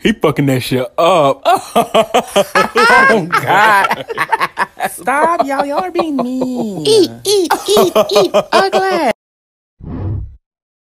He fucking that shit up. Oh God! Stop, y'all. Y'all are being mean. Eat, eat, eat, eat, ugly.